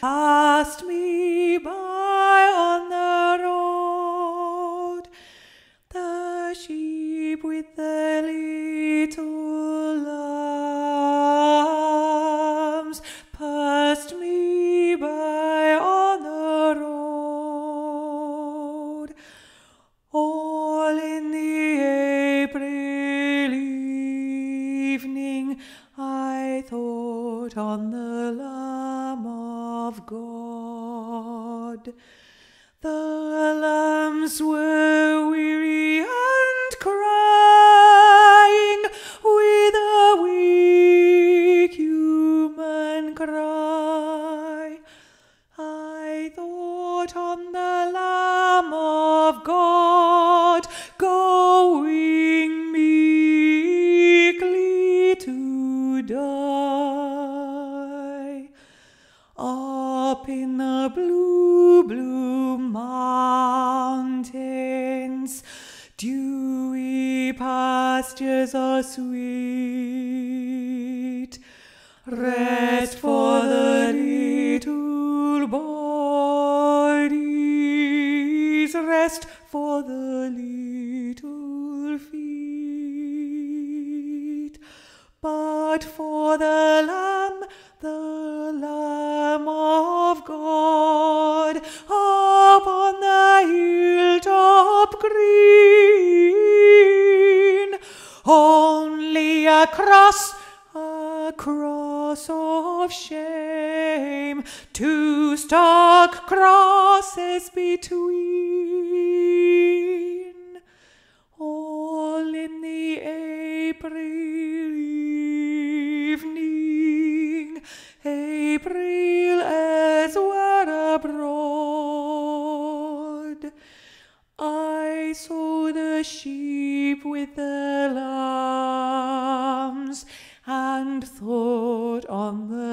passed me by on the road. The sheep with the little lambs passed me by on the road. All in the April evening, I thought on the Lamb of God. The lambs were weary and crying with a weak human cry. I thought on the Lamb of God going meekly to die. Up in the blue, blue mountains, dewy pastures are sweet. Rest for the little bodies, rest for the little feet. But for the green, only a cross, a cross of shame, two stark crosses between, all in the April evening, April as were abroad. I saw the sheep with the lambs and thought on the